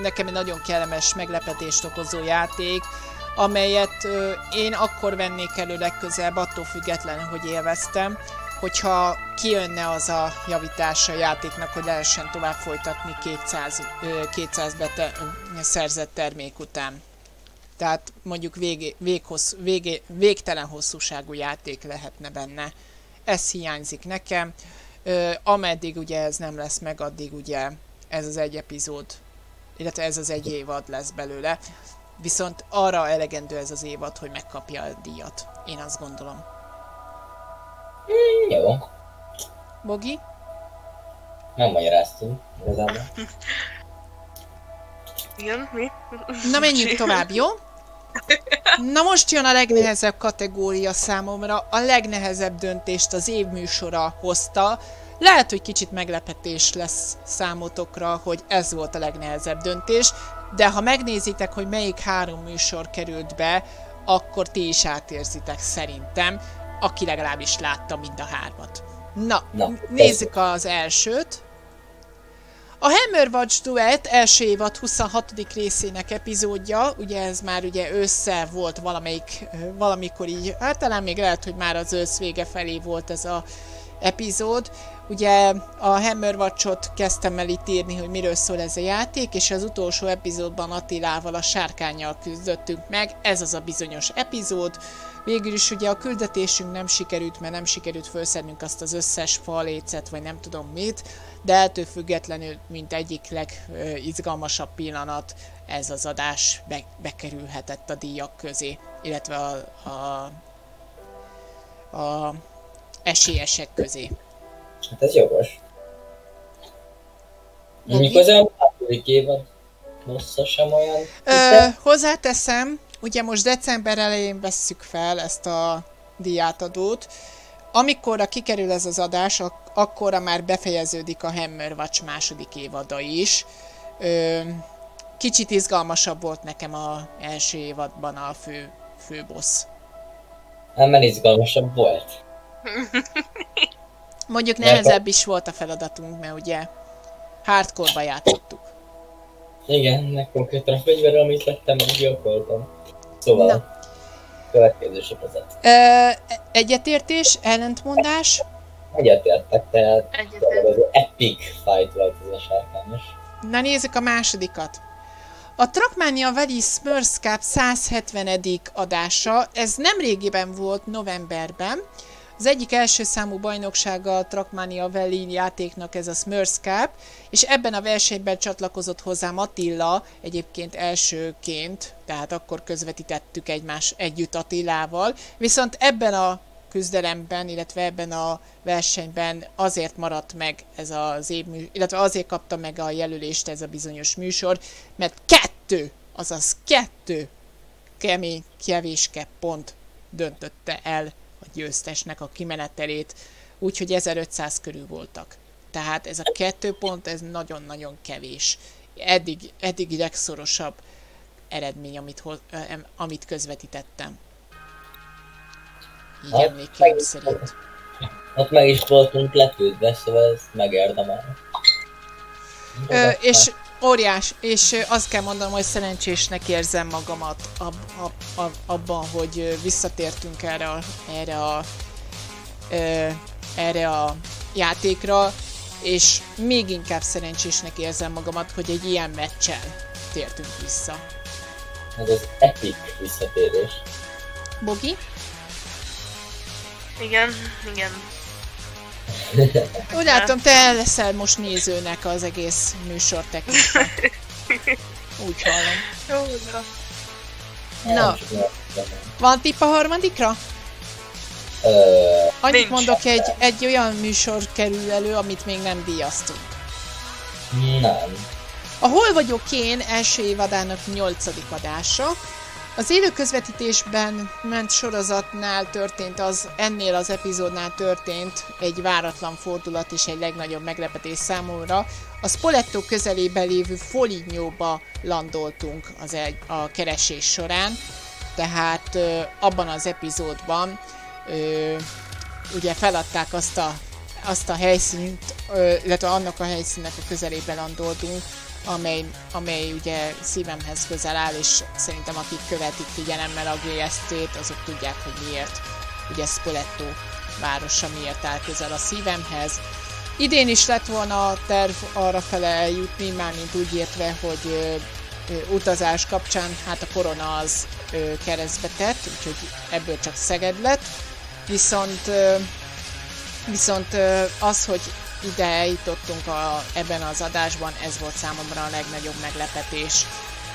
nekem egy nagyon kellemes meglepetést okozó játék, amelyet ö, én akkor vennék elő legközelebb, attól függetlenül, hogy élveztem, hogyha kijönne az a javítás a játéknak, hogy lehessen tovább folytatni 200, ö, 200 bete, ö, szerzett termék után. Tehát mondjuk végé, véghossz, végé, végtelen hosszúságú játék lehetne benne. Ez hiányzik nekem. Ö, ameddig ugye ez nem lesz meg, addig ugye ez az egy epizód, illetve ez az egy évad lesz belőle. Viszont arra elegendő ez az évad, hogy megkapja a díjat. Én azt gondolom. jó, Bogi? nem magyaráztunk igazából. Igen, mi? Na menjünk tovább, jó? Na most jön a legnehezebb kategória számomra. A legnehezebb döntést az évműsora hozta. Lehet, hogy kicsit meglepetés lesz számotokra, hogy ez volt a legnehezebb döntés, de ha megnézitek, hogy melyik három műsor került be, akkor ti is átérzitek szerintem, aki legalábbis látta mind a hármat. Na, Na, nézzük az elsőt. A Hammer Watch Duet első évad 26. részének epizódja, ugye ez már ugye össze volt valamelyik, valamikor így, hát talán még lehet, hogy már az ősz vége felé volt ez a epizód. Ugye a Hammer Watch-ot kezdtem el itt írni, hogy miről szól ez a játék, és az utolsó epizódban Attilával, a sárkányjal küzdöttünk meg, ez az a bizonyos epizód. Végül is ugye a küldetésünk nem sikerült, mert nem sikerült felszednünk azt az összes falécet, vagy nem tudom mit, de ettől függetlenül, mint egyik legizgalmasabb pillanat, ez az adás be, bekerülhetett a díjak közé, illetve a, a, a esélyesek közé. Hát ez jogos. Bogi? Mikor az a második évad hossza sem olyan... Ö, hozzáteszem, ugye most december elején vesszük fel ezt a díjátadót, Amikorra kikerül ez az adás, ak- akkorra már befejeződik a Hammer Watch második évada is. Ö, kicsit izgalmasabb volt nekem a első évadban a fő, fő boss. Nem, mert izgalmasabb volt. Mondjuk nehezebb is volt a feladatunk, mert ugye hardcore játszottuk. Igen, meg konkrétan a fegyver, amit lettem, meggyilkoltam. Szóval, Na. következő sorozat. Ö, egyetértés, ellentmondás, Egyetértek, tehát Egyetért. az epic fight volt ez a sárkányos. Na nézzük a másodikat. A Trackmania Valley Smurfs Cup 170. adása, ez nem régiben volt, novemberben. Az egyik első számú bajnoksága a Trackmania Valley játéknak ez a Smurfs Cup, és ebben a versenyben csatlakozott hozzám Attila, egyébként elsőként, tehát akkor közvetítettük egymás együtt Attilával, viszont ebben a küzdelemben, illetve ebben a versenyben azért maradt meg ez az évmű, illetve azért kapta meg a jelölést ez a bizonyos műsor, mert kettő, azaz kettő kemény, kevéske pont döntötte el a győztesnek a kimenetelét, úgyhogy 1500 körül voltak. Tehát ez a kettő pont, ez nagyon-nagyon kevés. Eddig, eddig legszorosabb eredmény, amit, amit közvetítettem. Így Hát, emlékeim szerint. Ott meg is voltunk lepődve, szóval ezt megérdemel. Ö, és óriás, és azt kell mondanom, hogy szerencsésnek érzem magamat ab, ab, ab, abban, hogy visszatértünk erre a, erre a, erre a játékra, és még inkább szerencsésnek érzem magamat, hogy egy ilyen meccsel tértünk vissza. Ez az epic visszatérés. Bogi? Igen, igen. Úgy látom, te leszel most nézőnek az egész műsor tekintve. Úgy hallom. Jó, Na. Van tipp a harmadikra? Annyit Nincs. mondok, egy, egy olyan műsor kerül elő, amit még nem díjaztunk. nem. A Hol vagyok én első évadának nyolcadik adása. Az élő közvetítésben ment sorozatnál történt az, ennél az epizódnál történt egy váratlan fordulat és egy legnagyobb meglepetés számomra. A Spoletto közelében lévő Folignyóba landoltunk az egy, a keresés során, tehát ö, abban az epizódban ö, ugye feladták azt a, azt a helyszínt, ö, illetve annak a helyszínnek a közelében landoltunk, amely, amely ugye szívemhez közel áll, és szerintem akik követik figyelemmel a GST-t, azok tudják, hogy miért ugye Spoleto városa miért áll közel a szívemhez. Idén is lett volna a terv arra fele eljutni, mármint úgy értve, hogy ö, ö, utazás kapcsán, hát a korona az ö, keresztbe tett, úgyhogy ebből csak Szeged lett. Viszont ö, Viszont ö, az, hogy ide eljutottunk a, ebben az adásban, ez volt számomra a legnagyobb meglepetés.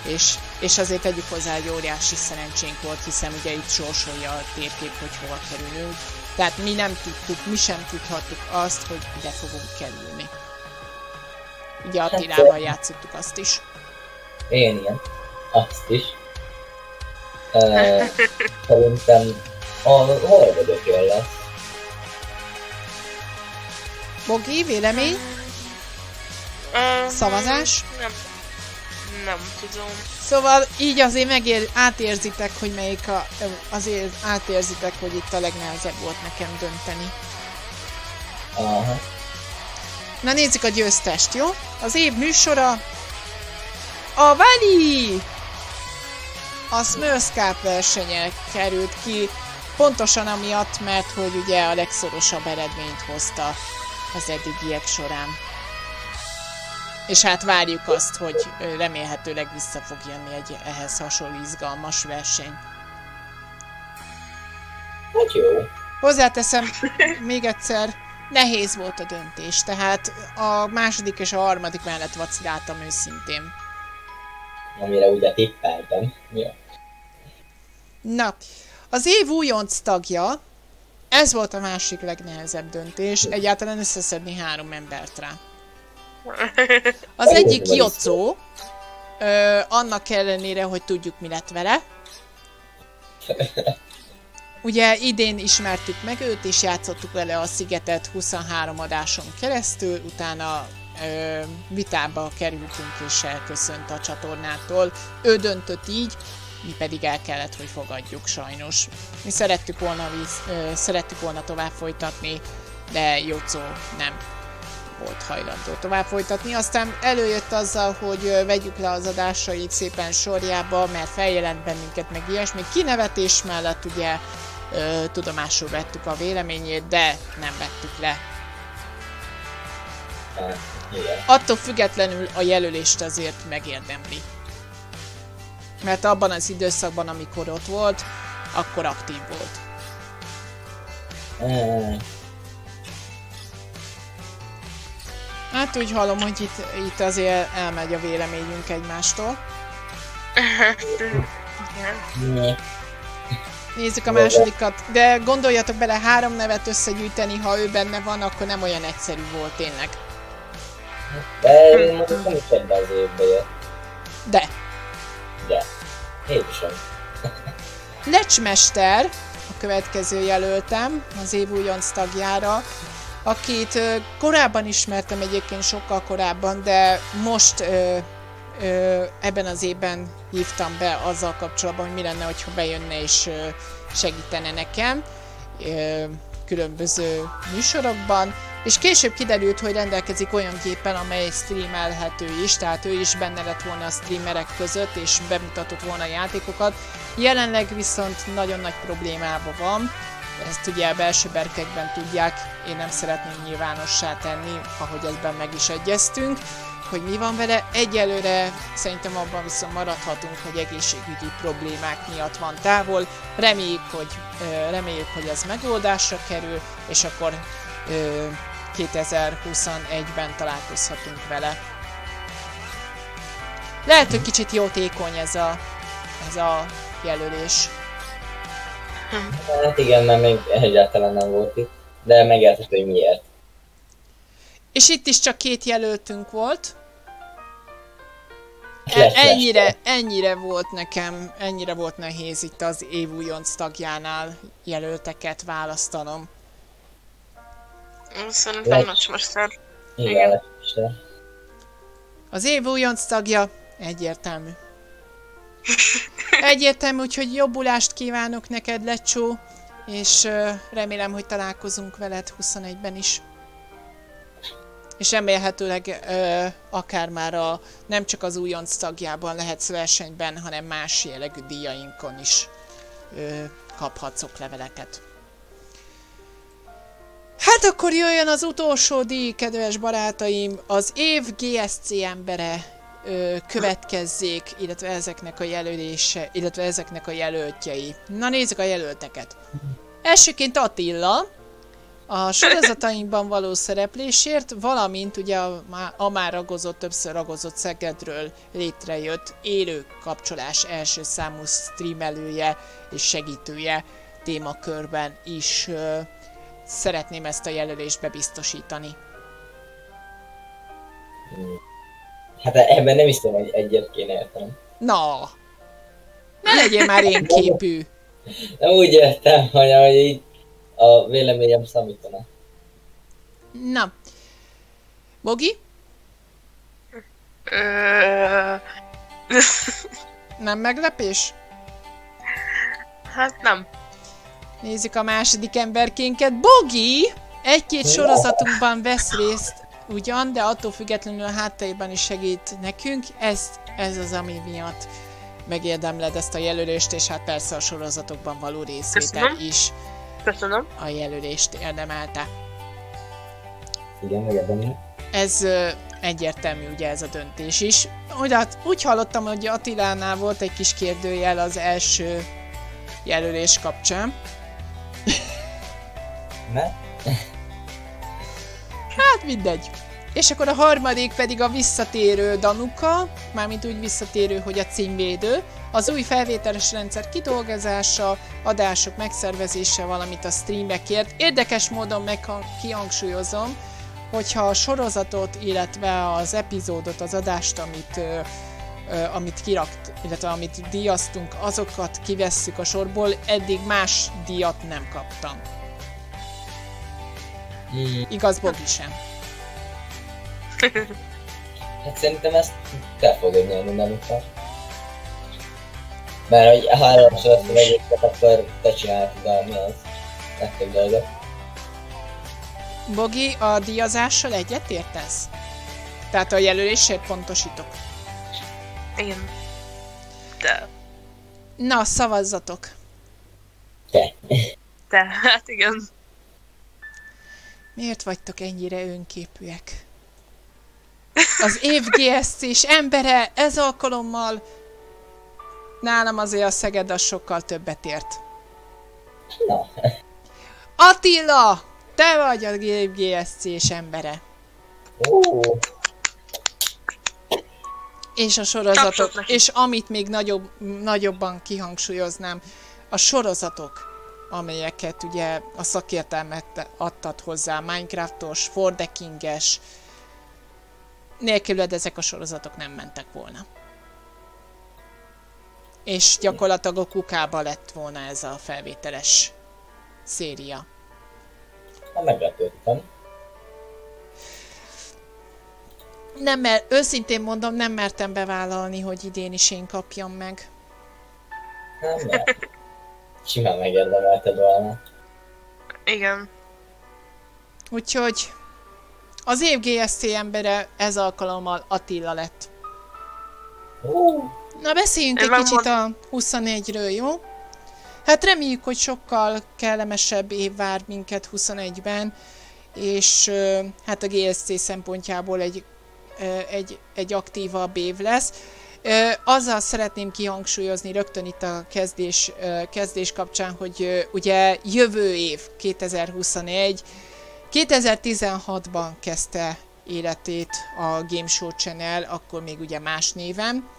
És, és azért tegyük hozzá, hogy óriási szerencsénk volt, hiszen ugye itt sorsolja a térkép, hogy hova kerülünk. Tehát mi nem tudtuk, mi sem tudhattuk azt, hogy ide fogunk kerülni. Ugye Attilával játszottuk azt is. Én igen. Azt is. Ö, szerintem hol vagyok jól lesz. Bogi, vélemény? Szavazás? Nem. Nem tudom. Szóval így azért megér, átérzitek, hogy melyik a, azért átérzitek, hogy itt a legnehezebb volt nekem dönteni. Aha. Na nézzük a győztest, jó? Az év műsora a Vali! A Smurfs Cup versenye került ki, pontosan amiatt, mert hogy ugye a legszorosabb eredményt hozta az eddigiek során. És hát várjuk azt, hogy remélhetőleg vissza fog jönni egy ehhez hasonló izgalmas verseny. Hát jó. Hozzáteszem még egyszer, nehéz volt a döntés, tehát a második és a harmadik mellett vaciláltam őszintén. Amire ugye tippeltem. Jó. Na, az év újonc tagja, ez volt a másik legnehezebb döntés, egyáltalán összeszedni három embert rá. Az egyik Jocó, ö, annak ellenére, hogy tudjuk mi lett vele. Ugye idén ismertük meg őt, és játszottuk vele a Szigetet 23 adáson keresztül, utána ö, vitába kerültünk és elköszönt a csatornától. Ő döntött így, mi pedig el kellett, hogy fogadjuk sajnos. Mi szerettük volna, szerettük volna tovább folytatni, de Jocó nem volt hajlandó tovább folytatni. Aztán előjött azzal, hogy vegyük le az adásait szépen sorjába, mert feljelent bennünket meg ilyesmi. Kinevetés mellett ugye tudomásul vettük a véleményét, de nem vettük le. Hát. Attól függetlenül a jelölést azért megérdemli. Mert abban az időszakban, amikor ott volt, akkor aktív volt. Ö, Hát úgy hallom, hogy itt, itt azért elmegy a véleményünk egymástól. Igen. Nézzük a másodikat, de gondoljatok bele, három nevet összegyűjteni, ha ő benne van, akkor nem olyan egyszerű volt tényleg. De én mondjuk nem is ebbe az évbe jött. De, De. Mégsem. Lecsmester, a következő jelöltem, az év újonc tagjára, akit korábban ismertem egyébként sokkal korábban, de most ö, ö, ebben az évben hívtam be azzal kapcsolatban, hogy mi lenne, hogyha bejönne és ö, segítene nekem különböző műsorokban, és később kiderült, hogy rendelkezik olyan géppel, amely streamelhető is, tehát ő is benne lett volna a streamerek között, és bemutatott volna a játékokat. Jelenleg viszont nagyon nagy problémában van, ezt ugye a belső berkekben tudják, én nem szeretném nyilvánossá tenni, ahogy ebben meg is egyeztünk, hogy mi van vele. Egyelőre szerintem abban viszont maradhatunk, hogy egészségügyi problémák miatt van távol. Reméljük, hogy, reméljük, hogy ez megoldásra kerül, és akkor 2021-ben találkozhatunk vele. Lehet, hogy kicsit jótékony ez a, ez a jelölés. Hát igen, mert még egyáltalán nem volt itt. De megérthető, hogy miért. És itt is csak két jelöltünk volt. Hát E- lesz, lesz. ennyire, ennyire volt nekem, ennyire volt nehéz itt az év újonc tagjánál jelölteket választanom. Szerintem. Nacsmester. Igen, Igen. Az év újonc tagja egyértelmű. Egyértelmű, úgyhogy jobbulást kívánok neked, Lecsó, és remélem, hogy találkozunk veled 21-ben is. És remélhetőleg ö, akár már a, nem csak az újonc tagjában lehetsz versenyben, hanem más jellegű díjainkon is ö, kaphatsz okleveleket. Hát akkor jöjjön az utolsó díj, kedves barátaim, az év GSC embere ö, következzék, illetve ezeknek a jelölése, illetve ezeknek a jelöltjei. Na nézzük a jelölteket. Elsőként Attila, a sorozatainkban való szereplésért, valamint ugye a, a már ragozott, többször ragozott Szegedről létrejött élő kapcsolás első számú streamelője és segítője témakörben is ö, szeretném ezt a jelölést bebiztosítani. Hát ebben nem hiszem, hogy egyet kéne értem. Na! Ne legyél már én képű! Nem úgy értem, hogy hogy így a véleményem számítana. Na. Bogi? Nem meglepés? Hát nem. Nézzük a második emberkénket. Bogi! Egy-két sorozatunkban vesz részt ugyan, de attól függetlenül a háttérben is segít nekünk. Ez, ez az, ami miatt megérdemled ezt a jelölést, és hát persze a sorozatokban való részvétel Köszönöm. is Köszönöm. a jelölést érdemelte. Igen, megérdemlem. Ez ö, egyértelmű ugye ez a döntés is. Úgy, hát, úgy hallottam, hogy Attilánál volt egy kis kérdőjel az első jelölés kapcsán. Ne? Hát mindegy. És akkor a harmadik pedig a visszatérő Danuka, mármint úgy visszatérő, hogy a címvédő, az új felvételes rendszer kidolgozása, adások megszervezése, valamint a streamekért. Érdekes módon meg kihangsúlyozom, hogyha a sorozatot, illetve az epizódot, az adást, amit, ö, ö, amit kirakt, illetve amit díjaztunk, azokat kivesszük a sorból, eddig más díjat nem kaptam. Mm, Igaz, Bogi sem. Hát szerintem ezt te fogod nyerni, nem akar. Mert hogy azt az egészet, akkor te csináltad a mi az legtöbb dolgot. Bogi, a díjazással egyet értesz? Tehát a jelölésért pontosítok. Igen. De, Na, szavazzatok! Te. de, hát igen. Miért vagytok ennyire önképűek? Az év GSC-s embere ez alkalommal nálam azért a Szeged az sokkal többet ért. Attila! Te vagy a év GSC-s embere. És a sorozatok, és amit még nagyobb, nagyobban kihangsúlyoznám, a sorozatok, amelyeket ugye a szakértelmet adtad hozzá, Minecraftos, Fordekinges, nélküled ezek a sorozatok nem mentek volna. És gyakorlatilag a kukába lett volna ez a felvételes széria. ha meglepődtem. Nem mer, őszintén mondom, nem mertem bevállalni, hogy idén is én kapjam meg. Nem, mert simán megérdemelted volna. Igen. Úgyhogy az év GSC embere ez alkalommal Attila lett. Ó, Na beszéljünk Én egy kicsit megmond- a 21-ről, jó? Hát reméljük, hogy sokkal kellemesebb év vár minket 21-ben, és hát a GSC szempontjából egy, egy, egy aktívabb év lesz. Azzal szeretném kihangsúlyozni rögtön itt a kezdés, kezdés kapcsán, hogy ugye jövő év 2021, 2016-ban kezdte életét a Game Show Channel, akkor még ugye más néven,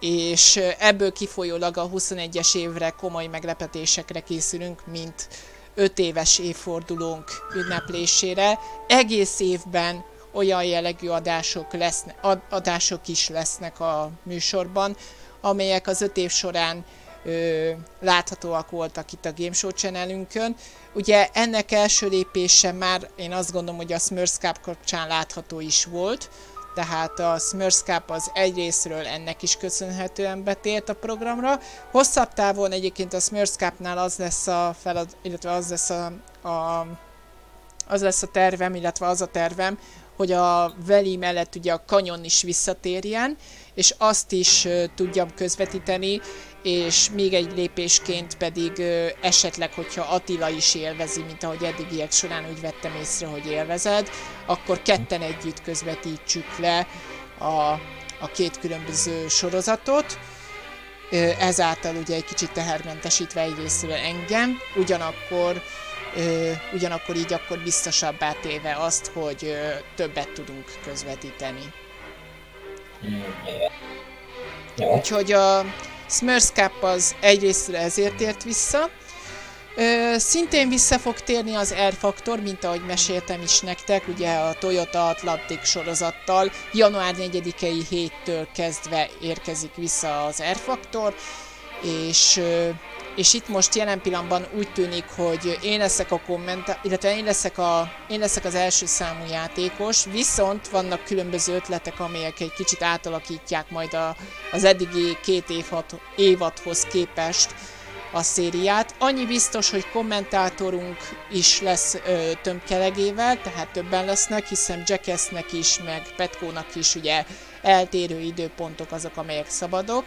és ebből kifolyólag a 21-es évre komoly meglepetésekre készülünk, mint 5 éves évfordulónk ünneplésére. Egész évben olyan jellegű adások, leszne, adások is lesznek a műsorban, amelyek az 5 év során ö, láthatóak voltak itt a Game Show channelünkön. Ugye ennek első lépése már én azt gondolom, hogy a Smurfs Cup kapcsán látható is volt, tehát a Smurfs Cup az egyrésztről ennek is köszönhetően betért a programra. Hosszabb távon egyébként a Smurfs Cup-nál az lesz a felad, illetve az lesz a, a az lesz a tervem, illetve az a tervem, hogy a Veli mellett ugye a kanyon is visszatérjen, és azt is tudjam közvetíteni, és még egy lépésként pedig esetleg, hogyha Attila is élvezi, mint ahogy eddigiek során úgy vettem észre, hogy élvezed, akkor ketten együtt közvetítsük le a, a két különböző sorozatot, ezáltal ugye egy kicsit tehermentesítve egyrésztről engem, ugyanakkor ugyanakkor így akkor biztosabbá téve azt, hogy többet tudunk közvetíteni. Mm, Úgyhogy a Smurfs Cup az egyrészt ezért ért vissza, Ö, szintén vissza fog térni az Air Factor, mint ahogy meséltem is nektek, ugye a Toyota Atlantic sorozattal. Január 4-i héttől kezdve érkezik vissza az Air Factor, és és itt most jelen pillanatban úgy tűnik, hogy én leszek a komment, illetve én leszek, a, én leszek az első számú játékos, viszont vannak különböző ötletek, amelyek egy kicsit átalakítják majd a, az eddigi két évad, évadhoz képest a szériát. Annyi biztos, hogy kommentátorunk is lesz ö, tömkelegével, tehát többen lesznek, hiszen Jackassnek is, meg Petkónak is ugye eltérő időpontok azok, amelyek szabadok,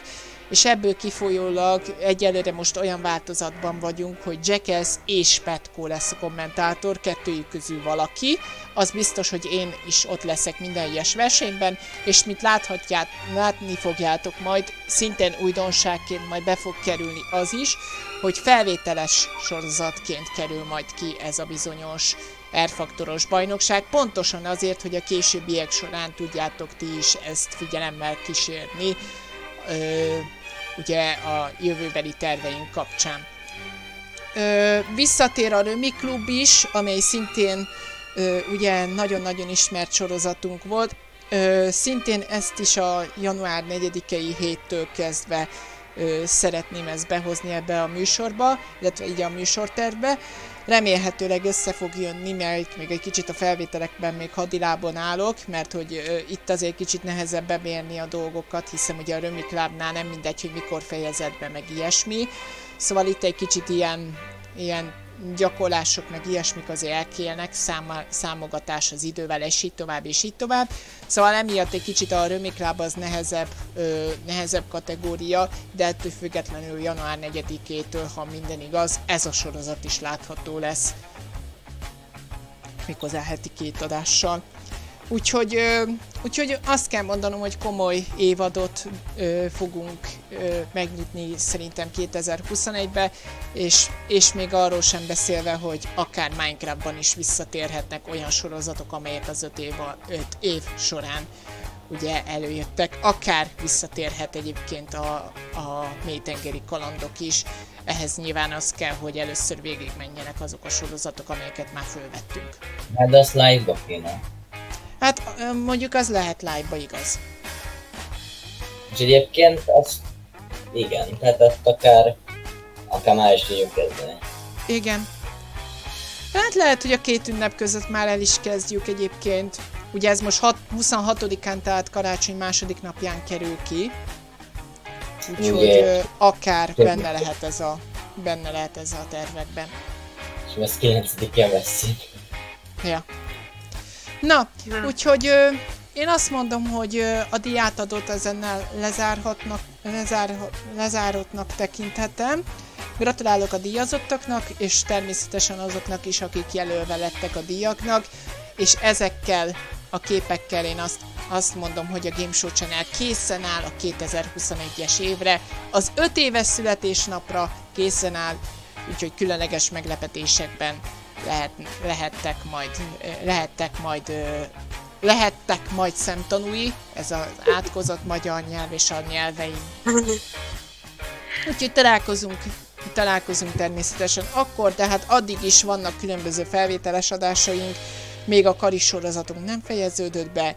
és ebből kifolyólag egyelőre most olyan változatban vagyunk, hogy Jackass és Petko lesz a kommentátor, kettőjük közül valaki. Az biztos, hogy én is ott leszek minden ilyes versenyben, és mit láthatját, látni fogjátok majd, szintén újdonságként majd be fog kerülni az is, hogy felvételes sorozatként kerül majd ki ez a bizonyos R-faktoros bajnokság, pontosan azért, hogy a későbbiek során tudjátok ti is ezt figyelemmel kísérni, ugye a jövőbeli terveink kapcsán. Ö, visszatér a Römi Klub is, amely szintén ö, ugye nagyon-nagyon ismert sorozatunk volt. Ö, szintén ezt is a január 4-i héttől kezdve ö, szeretném ezt behozni ebbe a műsorba, illetve így a műsortervbe. Remélhetőleg össze fog jönni, mert még egy kicsit a felvételekben még hadilábon állok, mert hogy ö, itt azért kicsit nehezebb bemérni a dolgokat, hiszen ugye a Römiklábnál nem mindegy, hogy mikor fejezed be, meg ilyesmi. Szóval itt egy kicsit ilyen, ilyen gyakorlások, meg ilyesmik azért elkélnek, száma, számogatás az idővel, és így tovább, és így tovább. Szóval emiatt egy kicsit a Römikláb az nehezebb, ö, nehezebb kategória, de ettől függetlenül január 4-től, ha minden igaz, ez a sorozat is látható lesz. Méghozzá heti két adással. Úgyhogy, úgyhogy azt kell mondanom, hogy komoly évadot fogunk megnyitni szerintem 2021-be, és, és még arról sem beszélve, hogy akár Minecraftban is visszatérhetnek olyan sorozatok, amelyek az 5 év, öt év során ugye előjöttek, akár visszatérhet egyébként a, a mélytengeri kalandok is. Ehhez nyilván az kell, hogy először végig menjenek azok a sorozatok, amelyeket már fölvettünk. Hát azt live-ba kéne. Mondjuk az lehet live-ba igaz. És egyébként az igen, tehát azt akár, akár már is tudjuk kezdeni. Igen. Hát lehet, hogy a két ünnep között már el is kezdjük egyébként. Ugye ez most 26-án, tehát karácsony második napján kerül ki. Úgyhogy akár benne lehet ez a benne lehet ez a tervekben. És ezt 9-én veszik. Ja. Na, úgyhogy ö, én azt mondom, hogy ö, a diátadót ezennel lezárhatnak, lezár, lezárottnak tekinthetem. Gratulálok a díjazottaknak, és természetesen azoknak is, akik jelölve lettek a díjaknak, és ezekkel a képekkel én azt, azt mondom, hogy a Game Show Channel készen áll a 2021-es évre, az 5 éves születésnapra készen áll, úgyhogy különleges meglepetésekben lehet, lehettek majd, lehettek majd lehettek majd szemtanúi, ez az átkozott magyar nyelv és a nyelveim. Úgyhogy találkozunk, találkozunk természetesen akkor, de hát addig is vannak különböző felvételes adásaink, még a Kari sorozatunk nem fejeződött be,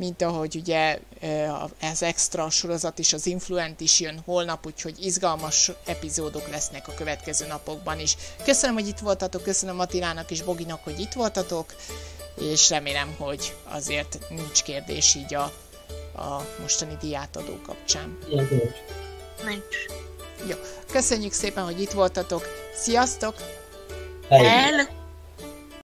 mint ahogy ugye az extra sorozat is, az Influent is jön holnap, úgyhogy izgalmas epizódok lesznek a következő napokban is. Köszönöm, hogy itt voltatok, köszönöm Attilának és Boginak, hogy itt voltatok, és remélem, hogy azért nincs kérdés így a, a mostani diátadó kapcsán. Nincs. Jó, köszönjük szépen, hogy itt voltatok. Sziasztok! Hello. El.